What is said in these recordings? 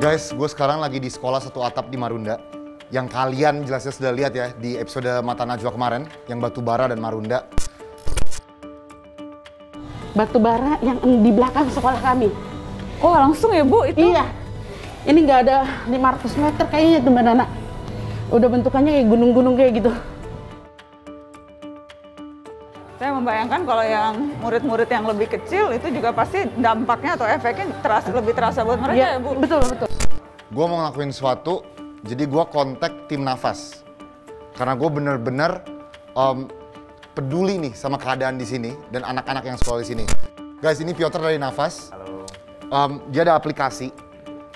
Guys, gue sekarang lagi di sekolah satu atap di Marunda. Yang kalian jelasnya sudah lihat ya di episode Mata Najwa kemarin, yang Batu Bara dan Marunda. Batu bara yang di belakang sekolah kami. Oh langsung ya Bu itu? Iya. Ini nggak ada 500 meter kayaknya tuh Mbak Nana. Udah bentukannya kayak gunung-gunung kayak gitu. Saya membayangkan kalau yang murid-murid yang lebih kecil itu juga pasti dampaknya atau efeknya terasa, lebih terasa buat mereka ya, Bu? betul betul. Gue mau ngelakuin sesuatu, jadi gue kontak tim nafas. Karena gue bener-bener em, peduli nih sama keadaan di sini dan anak-anak yang sekolah di sini. Guys, ini Piotr dari Nafas. Halo. Em, dia ada aplikasi,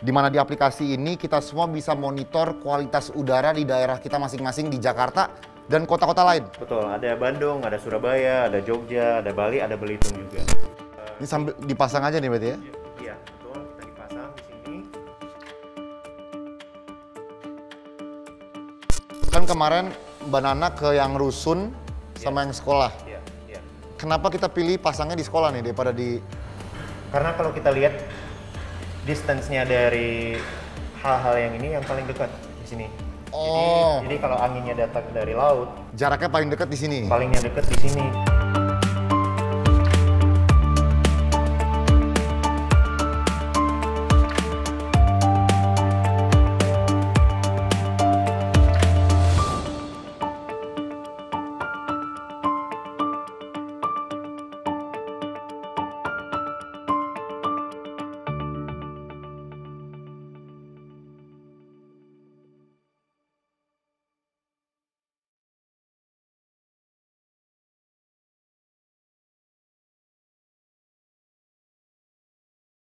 di mana di aplikasi ini kita semua bisa monitor kualitas udara di daerah kita masing-masing di Jakarta dan kota-kota lain. Betul, ada Bandung, ada Surabaya, ada Jogja, ada Bali, ada Belitung juga. Ini sambil dipasang aja nih berarti ya. Iya, betul. Kita dipasang di sini. Kan kemarin Mbak Nana ke yang rusun sama yang sekolah. Iya, iya. Kenapa kita pilih pasangnya di sekolah nih daripada di Karena kalau kita lihat distance-nya dari hal-hal yang ini yang paling dekat di sini. Oh. Jadi, jadi kalau anginnya datang dari laut, jaraknya paling dekat di sini? palingnya dekat di sini.